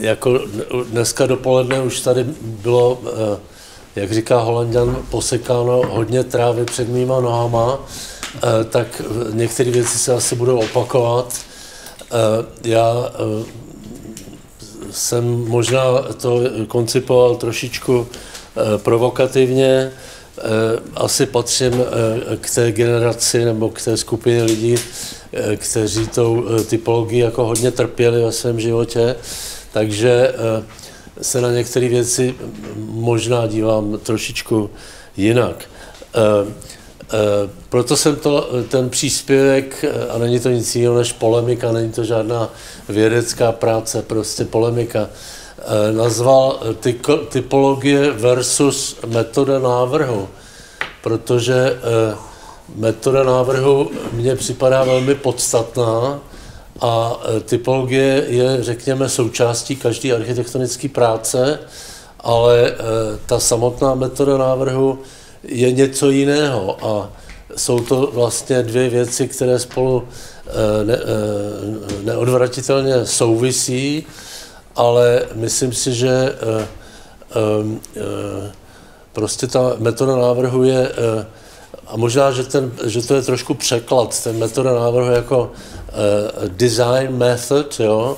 jako dneska dopoledne už tady bylo, eh, jak říká Holandian, posekáno hodně trávy před mýma nohama, eh, tak některé věci se asi budou opakovat. Já jsem možná to koncipoval trošičku provokativně, asi patřím k té generaci nebo k té skupině lidí, kteří tou typologii jako hodně trpěli ve svém životě takže eh, se na některé věci možná dívám trošičku jinak. Eh, eh, proto jsem to, ten příspěvek, a není to nic jiného než polemika, není to žádná vědecká práce, prostě polemika, nazval typologie versus metoda návrhu, protože metoda návrhu mně připadá velmi podstatná, a e, typologie je, řekněme, součástí každé architektonické práce, ale e, ta samotná metoda návrhu je něco jiného a jsou to vlastně dvě věci, které spolu e, ne, neodvratitelně souvisí, ale myslím si, že prostě ta metoda návrhu je, a možná, že, ten, že to je trošku překlad, ten metoda návrhu jako uh, design method, jo,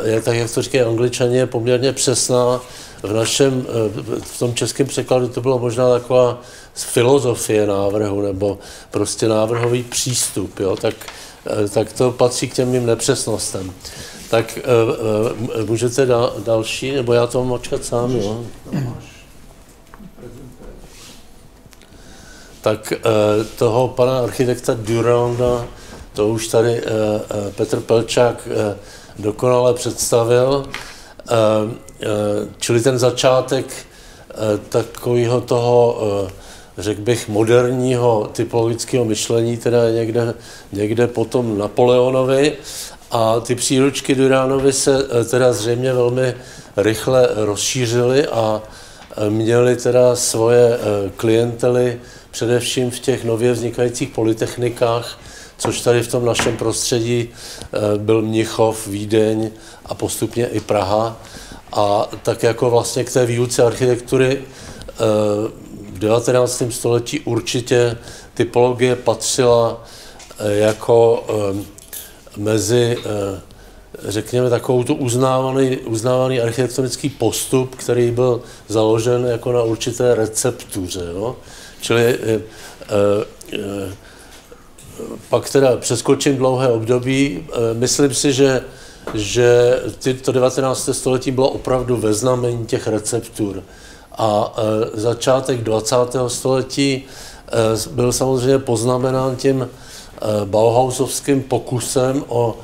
uh, je tak, jak to říkají angličani, je poměrně přesná. V našem, uh, v tom českém překladu to bylo možná taková filozofie návrhu, nebo prostě návrhový přístup, jo, tak, uh, tak to patří k těm mým nepřesnostem. Tak uh, uh, můžete da, další, nebo já to mám očkat sám, jo? Tak uh, toho pana architekta Duranda, to už tady eh, eh, Petr Pelčák eh, dokonale představil. Čili ten začátek takového toho, řekl bych, moderního typologického myšlení, teda někde, někde potom Napoleonovi. A ty příručky Duránovi se teda zřejmě velmi rychle rozšířily a měly teda svoje klientely především v těch nově vznikajících polytechnikách, což tady v tom našem prostředí eh, byl Mnichov, Vídeň a postupně i Praha. A tak jako vlastně k té výuce architektury eh, v 19. století určitě typologie patřila eh, jako mezi, řekněme, takovou tu uznávaný, uznávaný architektonický postup, který byl založen jako na určité receptuře. Jo? Čili pak teda přeskočím dlouhé období. Eh, myslím si, že, že to 19. století bylo opravdu ve znamení těch receptur. A eh, začátek 20. století eh, byl samozřejmě poznamenán tím Bauhausovským pokusem o,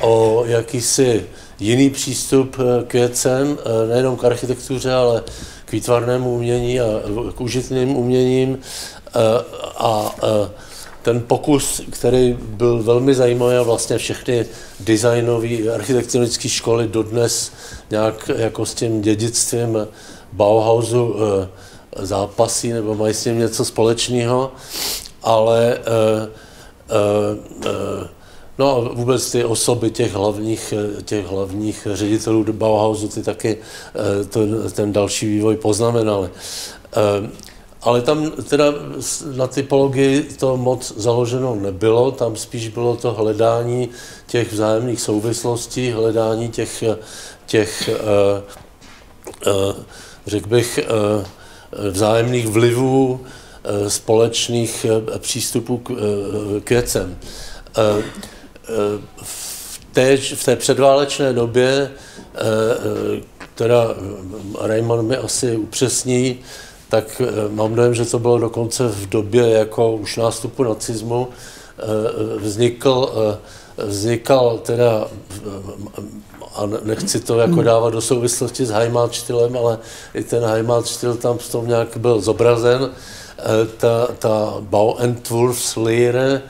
o jakýsi jiný přístup k věcem, nejenom k architektuře, ale výtvarnému umění a k užitným uměním. A, a ten pokus, který byl velmi zajímavý a vlastně všechny designové architektonické školy dodnes nějak jako s tím dědictvím Bauhausu e, zápasí nebo mají s tím něco společného, ale e, e, no a vůbec ty osoby těch hlavních, těch hlavních ředitelů Bauhausu, ty taky ten, ten další vývoj poznamenali. Ale tam teda na typologii to moc založeno nebylo, tam spíš bylo to hledání těch vzájemných souvislostí, hledání těch, těch eh, eh, řekl bych, eh, vzájemných vlivů, společných přístupů k věcem. V té, v té předválečné době, teda Raymond mi asi upřesní, tak eh, mám dojem, že to bylo dokonce v době jako už nástupu nacismu, eh, vznikl, eh, vznikal teda, a nechci to jako hmm. dávat do souvislosti s Heimatstylem, ale i ten Heimatstil tam v tom nějak byl zobrazen, ta, ta Bauentwurfslehre,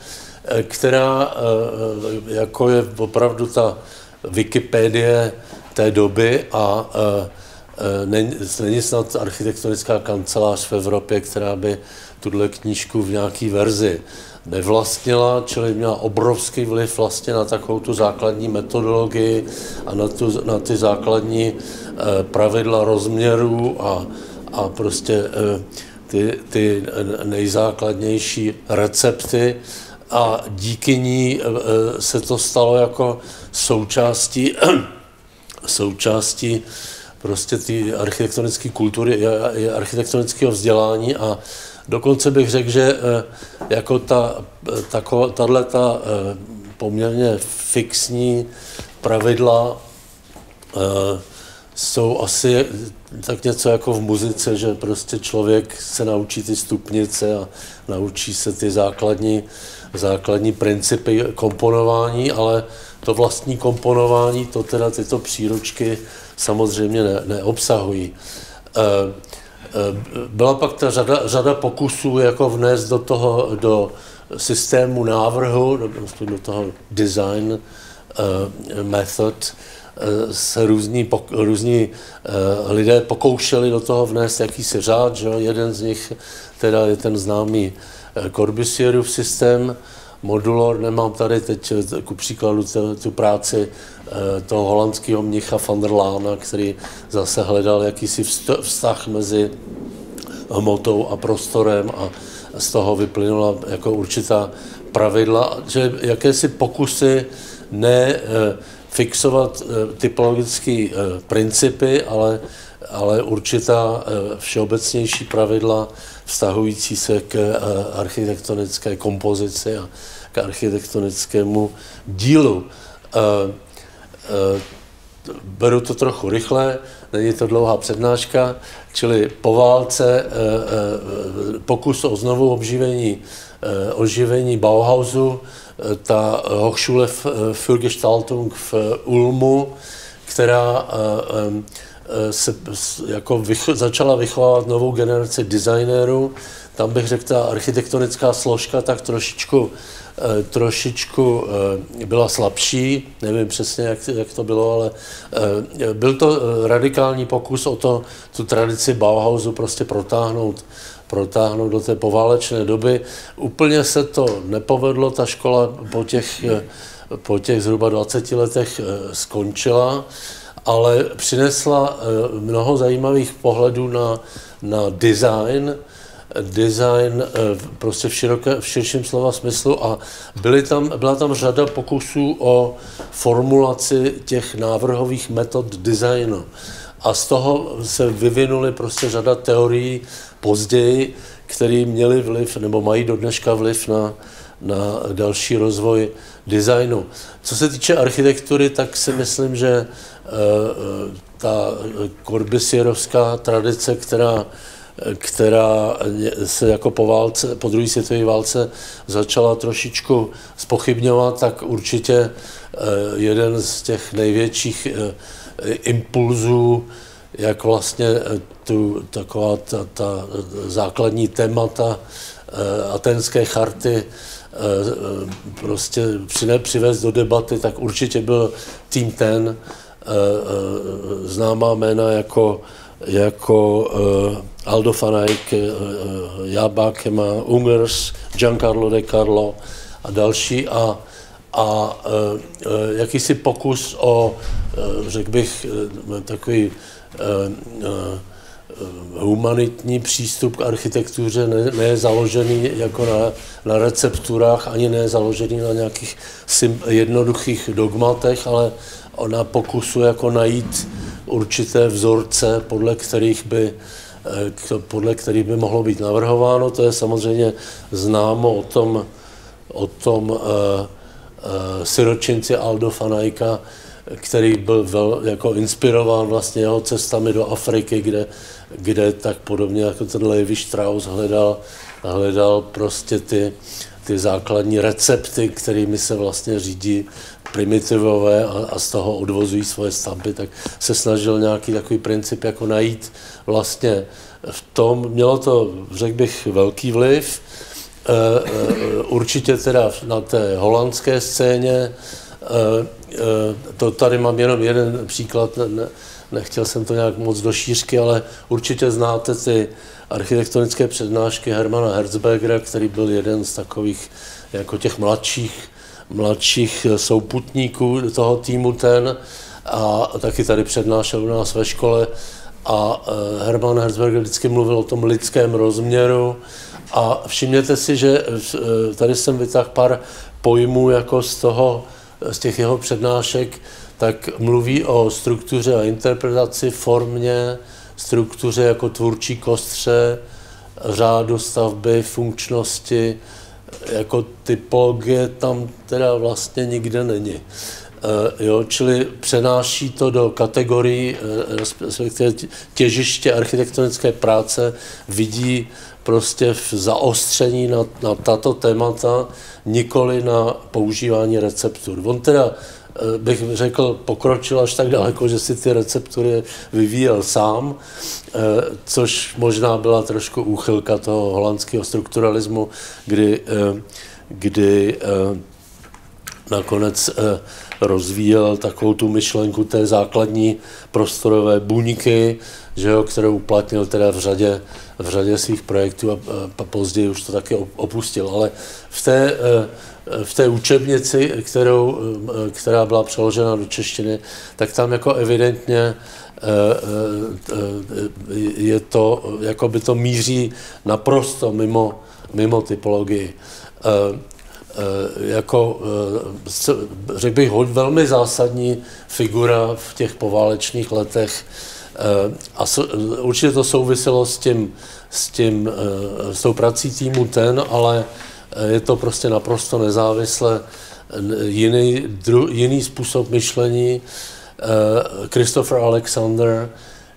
která jako je opravdu ta Wikipedie té doby a Eh, není, není snad architektonická kancelář v Evropě, která by tuhle knížku v nějaké verzi nevlastnila, čili měla obrovský vliv vlastně na takovou tu základní metodologii a na, tu, na ty základní pravidla rozměrů a, a prostě ty, ty nejzákladnější recepty a díky ní se to stalo jako součástí, součástí prostě ty architektonické kultury, architektonického vzdělání. A dokonce bych řekl, že eh, jako ta, taková, tahle ta poměrně fixní pravidla jsou asi tak něco jako v muzice, že prostě člověk se naučí ty stupnice a naučí se ty základní, základní principy komponování, ale to vlastní komponování, to teda tyto příručky samozřejmě ne, neobsahují. Eh, eh, byla pak ta řada, řada pokusů jako vnést do toho, do systému návrhu, do, do toho design uh, method, se různí, různí lidé pokoušeli do toho vnést jakýsi řád, že jeden z nich teda je ten známý Corbusierův systém, Modulor, nemám tady teď ku příkladu tu, tu práci Eh, toho holandského mnicha van der Lána, který zase hledal jakýsi vztah mezi hmotou a prostorem a z toho vyplynula jako určitá pravidla, že jakési pokusy ne eh, fixovat eh, typologické principy, ale, ale určitá všeobecnější pravidla vztahující se k architektonické kompozici a k architektonickému dílu. Eh, beru to trochu rychle, není to dlouhá přednáška, čili po válce eh, eh, pokus o znovu obživení, oživení Bauhausu, ta Hochschule für Gestaltung v Ulmu, která se jako vycho, začala vychovávat novou generaci designérů. Tam bych řekl, ta architektonická složka tak trošičku Eh, trošičku eh, byla slabší, nevím přesně, jak, jak to bylo, ale eh, byl to radikální pokus o to, tu tradici Bauhausu prostě protáhnout, protáhnout do té poválečné doby. Úplně se to nepovedlo, ta škola po těch, po těch zhruba 20 letech skončila, ale přinesla mnoho zajímavých pohledů na, na design, design eh, prostě v, široké, v širším slova smyslu a byly tam, byla tam řada pokusů o formulaci těch návrhových metod designu. A z toho se vyvinuly prostě řada teorií později, které měly vliv, nebo mají do dneška vliv na, na další rozvoj designu. Co se týče architektury, tak si myslím, že uh, ta korbisierovská tradice, která která se jako po válce, po druhé světové válce začala trošičku spochybňovat, tak určitě eh, jeden z těch největších eh, impulzů, jak vlastně eh, tu, taková ta, ta základní témata atenské charty prostě přivést do debaty, tak určitě byl tým ten, známá jména jako jako Aldo Fanajk, uh, Jabákema, Ungers, Giancarlo De Carlo a další. A, a jakýsi pokus o, řekl bych, takový humanitní přístup k architektuře ne, ne založený jako na, na recepturách, ani ne založený na nějakých sim, jednoduchých dogmatech, ale na pokusu jako najít určité vzorce, podle kterých by eh, podle kterých by mohlo být navrhováno. To je samozřejmě známo o tom, o tom uh, uh, siročinci Aldo Fanajka, který byl vel, jako inspirován vlastně jeho cestami do Afriky, kde, kde tak podobně jako ten Levi Strauss hledal, hledal prostě ty, ty základní recepty, kterými se vlastně řídí primitivové a, a z toho odvozují svoje stavby, tak se snažil nějaký takový princip jako najít vlastně v tom, mělo to, řekl bych, velký vliv, e, e, určitě teda na té holandské scéně, e, to tady mám jenom jeden příklad, ne, nechtěl jsem to nějak moc do šířky, ale určitě znáte ty architektonické přednášky Hermana Herzbergera, který byl jeden z takových jako těch mladších, mladších souputníků toho týmu ten a taky tady přednášel u nás ve škole a eh, Herman Herzberger vždycky mluvil o tom lidském rozměru a všimněte si, že eh, tady jsem vytáhl pár pojmů jako z toho, z těch jeho přednášek, tak mluví o struktuře a interpretaci, formě, struktuře jako tvůrčí kostře, řádu stavby, funkčnosti, jako typologie tam teda vlastně nikde není. E, jo, čili přenáší to do kategorií, e, respektive těžiště architektonické práce, vidí prostě v zaostření na, na tato témata, nikoli na používání receptur. On teda Eh, bych řekl, pokročil až tak daleko, že si ty receptury vyvíjel sám, eh, což možná byla trošku úchylka toho holandského strukturalismu, kdy, eh, kdy nakonec rozvíjel takovou tu myšlenku té základní prostorové buňky, že jo, kterou uplatnil teda v řadě, v řadě svých projektů a, a později už to taky opustil. Ale v té v té učebnici, kterou, která byla přeložena do češtiny, tak tam jako evidentně eh, eh, je to, jako by to míří naprosto mimo, mimo typologii. Eh, jako, řekl bych, velmi zásadní figura v těch poválečných letech a určitě to souviselo s tím, s, tím, s tou prací týmu ten, ale je to prostě naprosto nezávisle jiný, dru, jiný způsob myšlení. Eh, Christopher Alexander,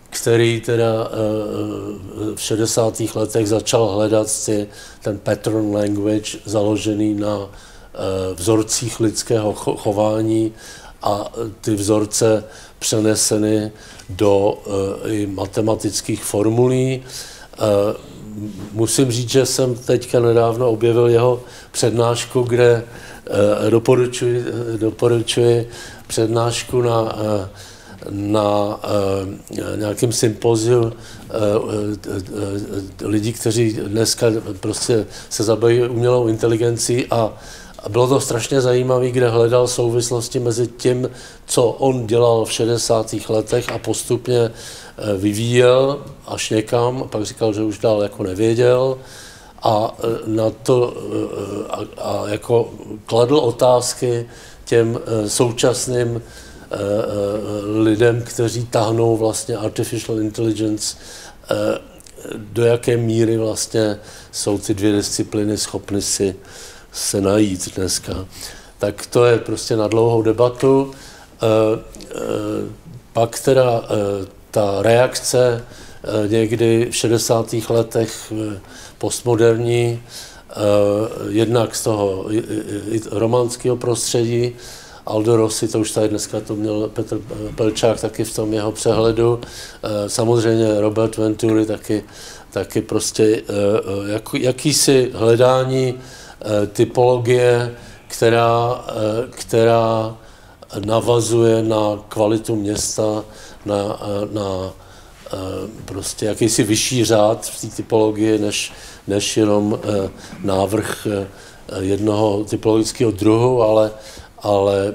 který teda eh, v 60. letech začal hledat si ten pattern language založený na eh, vzorcích lidského chování a ty vzorce přeneseny do i matematických formulí. Musím říct, že jsem teďka nedávno objevil jeho přednášku, kde eh, doporučuji, doporučuji přednášku na, eh, na eh, nějakém sympoziu lidí, kteří dneska prostě se zabývají umělou inteligencí a a bylo to strašně zajímavé, kde hledal souvislosti mezi tím, co on dělal v 60. letech a postupně eh, vyvíjel až někam, a pak říkal, že už dál jako nevěděl a eh, na to eh, a, a jako kladl otázky těm současným lidem, kteří tahnou vlastně artificial intelligence, do jaké míry vlastně jsou ty dvě disciplíny schopny si se najít dneska. Tak to je prostě na dlouhou debatu. E, e, pak teda e, ta reakce někdy v 60. letech postmoderní, jednak z toho románského prostředí, Aldo Rossi, to už tady dneska to měl Petr Pelčák taky v tom jeho přehledu, samozřejmě Robert Venturi taky, taky prostě jak, jakýsi hledání Eh, typologie, která, eh, která navazuje na kvalitu města, na, eh, na prostě jakýsi vyšší řád v té typologii, než, než jenom návrh jednoho typologického druhu, ale, ale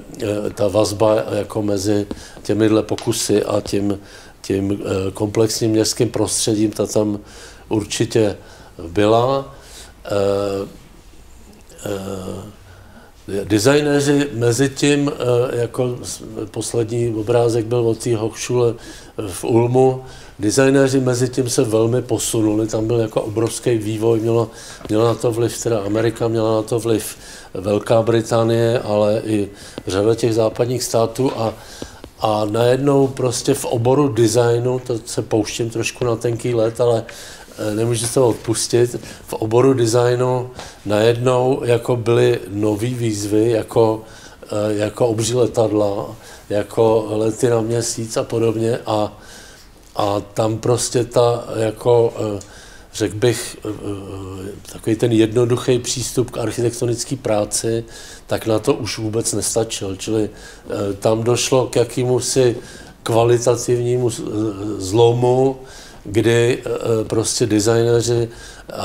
ta vazba jako mezi těmihle pokusy a tím, tím komplexním městským prostředím, ta tam určitě byla. Eh, designéři mezi tím, eh, jako poslední obrázek byl od té Hochschule v Ulmu, designéři mezi tím se velmi posunuli, tam byl jako obrovský vývoj, mělo, měla na to vliv teda Amerika, měla na to vliv Velká Británie, ale i řada těch západních států. A, a najednou prostě v oboru designu, to se pouštím trošku na tenký let, ale Eh, nemůžu se to odpustit. V oboru designu najednou jako byly nové výzvy, jako, eh, jako obří letadla, jako lety na měsíc a podobně a, a tam prostě ta jako eh, řekl bych, takový ten jednoduchý přístup k architektonické práci, tak na to už vůbec nestačil. Čili tam došlo k jakémusi kvalitativnímu zlomu, kdy prostě designéři,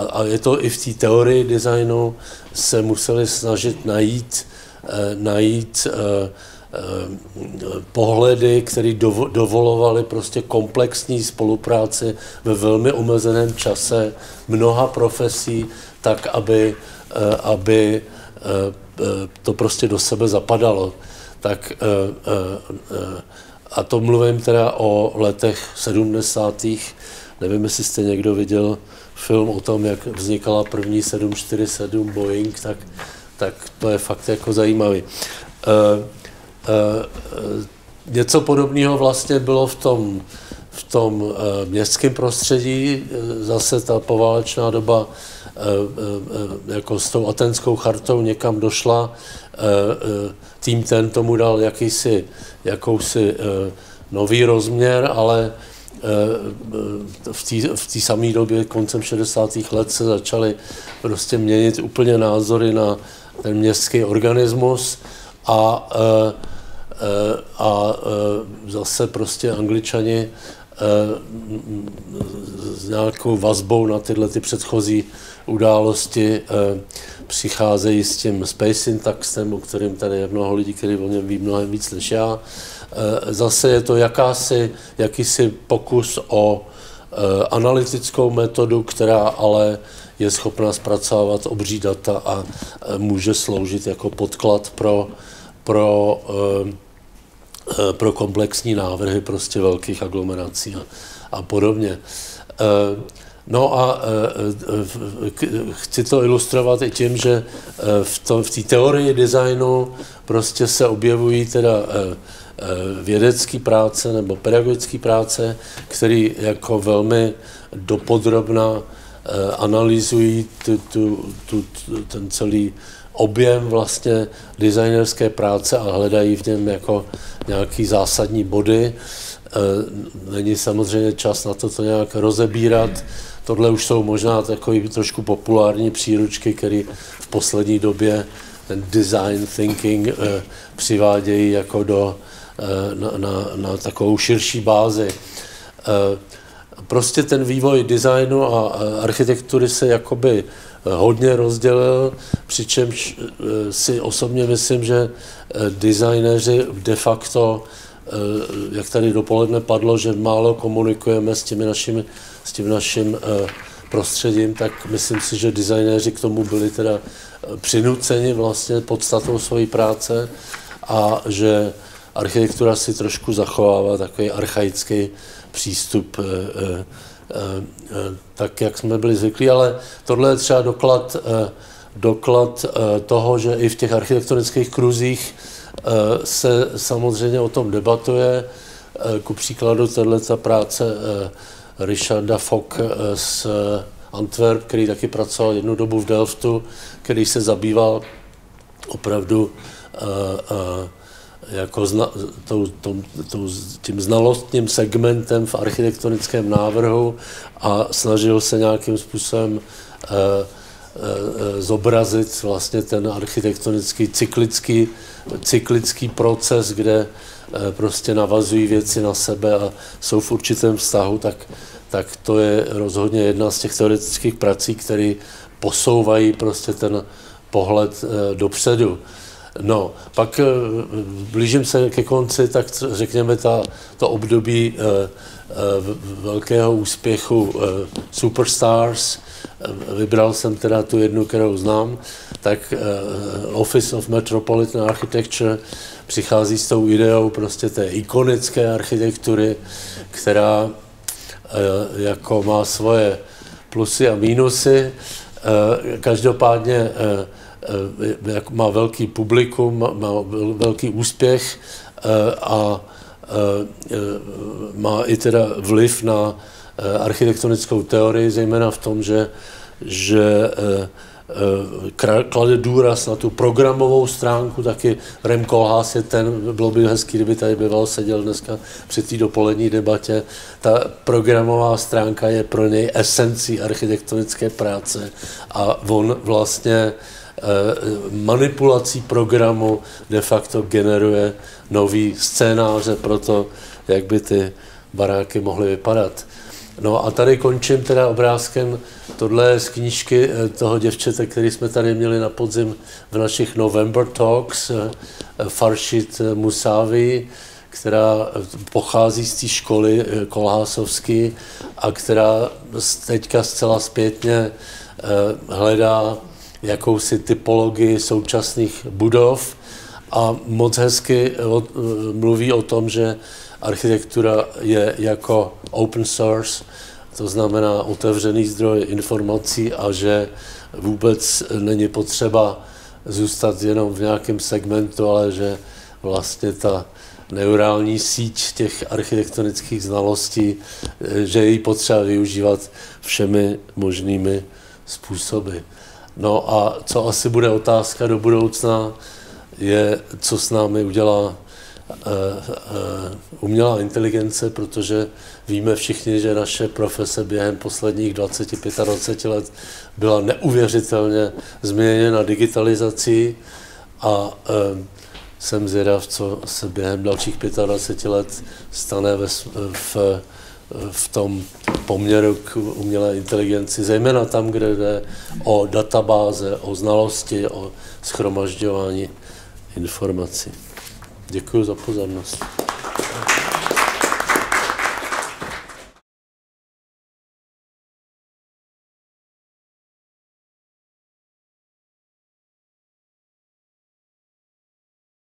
a je to i v té teorii designu, se museli snažit najít, najít Eh, pohledy, které dovolovaly prostě komplexní spolupráci ve velmi omezeném čase mnoha profesí, tak, aby, eh, aby eh, to prostě do sebe zapadalo. Tak a to mluvím teda o letech 70. Nevím, jestli jste někdo viděl film o tom, jak vznikala první 747 Boeing, tak, tak to je fakt jako zajímavý. Eh, eh, něco podobného vlastně bylo v tom, v tom eh, městském prostředí, zase ta poválečná doba jako s tou atenskou chartou někam došla, tým ten tomu dal jakýsi, jakousi nový rozměr, ale v té samé době, koncem 60. let, se začaly prostě měnit úplně názory na ten městský organismus a Eh, a eh, zase prostě angličani eh, s nějakou vazbou na tyhle ty předchozí události přicházejí s tím space syntaxem, o kterém tady je mnoho lidí, kteří o něm ví mnohem víc než já. Zase je to jakási, jakýsi pokus o analytickou metodu, která ale je schopná zpracovat obří data a může sloužit jako podklad pro, pro Eh, pro komplexní návrhy prostě velkých aglomerací a, a podobně. Eh, no a eh, chci to ilustrovat i tím, že v, to, v té teorii designu prostě se objevují teda vědecké práce nebo pedagogické práce, které jako velmi dopodrobna analyzují tu, tu, tu, ten celý objem vlastně designerské práce a hledají v něm jako nějaký zásadní body. E, není samozřejmě čas na to, to nějak rozebírat. Tohle už jsou možná takový trošku populární příručky, které v poslední době ten design thinking e, přivádějí jako do, e, na, na, na takovou širší bázi. Prostě ten vývoj designu a architektury se jakoby hodně rozdělil, přičemž eh, si osobně myslím, že eh, designéři de facto, eh, jak tady dopoledne padlo, že málo komunikujeme s, těmi našimi, s tím naším prostředím, tak myslím si, že designéři k tomu byli teda přinuceni vlastně podstatou své práce a že architektura si trošku zachovává takový archaický přístup tak, jak jsme byli zvyklí, ale tohle je třeba doklad, eh, doklad toho, že i v těch architektonických kruzích se samozřejmě o tom debatuje. Ku příkladu tato práce Richarda Fock z Antwerp, který taky pracoval jednu dobu v Delftu, který se zabýval opravdu jako zna, tou, tou, tou, tím znalostním segmentem v architektonickém návrhu a snažil se nějakým způsobem eh, eh, zobrazit vlastně ten architektonický cyklický, cyklický proces, kde eh, prostě navazují věci na sebe a jsou v určitém vztahu, tak, tak to je rozhodně jedna z těch teoretických prací, které posouvají prostě ten pohled dopředu. No, pak eh, blížím se ke konci, tak řekněme ta, to období eh, eh, velkého úspěchu Superstars, vybral jsem teda tu jednu, kterou znám, tak Office of Metropolitan Architecture přichází s tou ideou prostě té ikonické architektury, která jako má svoje plusy a mínusy. Každopádně má velký publikum, má velký úspěch eh, a eh, má i teda vliv na architektonickou teorii, zejména v tom, že, že Eh, klade důraz na tu programovou stránku, taky Rem Koolhaas je ten, bylo by hezký, kdyby tady býval seděl dneska při té dopolední debatě. Ta programová stránka je pro něj esencí architektonické práce a on vlastně eh, manipulací programu de facto generuje nový scénáře pro to, jak by ty baráky mohly vypadat. No a tady končím teda obrázkem, tohle z knížky eh, toho děvčete, který jsme tady měli na podzim v našich November Talks, eh, Farshid Musavi, která pochází z té školy eh, kolhásovské a která teďka zcela zpětně hledá jakousi typologii současných budov a moc hezky mluví o tom, že architektura je jako open source, to znamená otevřený zdroj informací a že vůbec není potřeba zůstat jenom v nějakém segmentu, ale že vlastně ta neurální síť těch architektonických znalostí, že je potřeba využívat všemi možnými způsoby. No a co asi bude otázka do budoucna, je, co s námi udělá Eh, eh, umělá inteligence, protože víme všichni, že naše profese během posledních 20-25 let byla neuvěřitelně změněna digitalizací a eh, jsem zvědav, co se během dalších 25 let stane ve, v, v tom poměru k umělé inteligenci, zejména tam, kde jde o databáze, o znalosti, o schromažďování informací. Děkuji za pozornost.